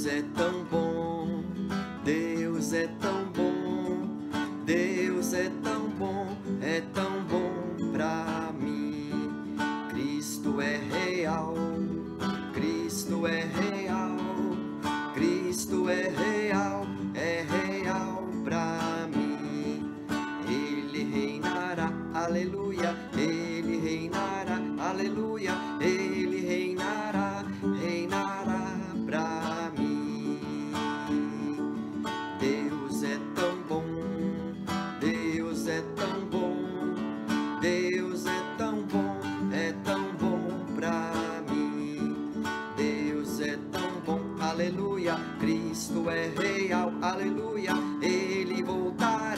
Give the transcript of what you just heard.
Deus é tão bom, Deus é tão bom, Deus é tão bom, é tão bom pra mim. Cristo é real, Cristo é real, Cristo é real, é real pra mim. Ele reinará, aleluia. Ele tão bom, Deus é tão bom, é tão bom pra mim. Deus é tão bom, aleluia. Cristo é real, aleluia. Ele voltará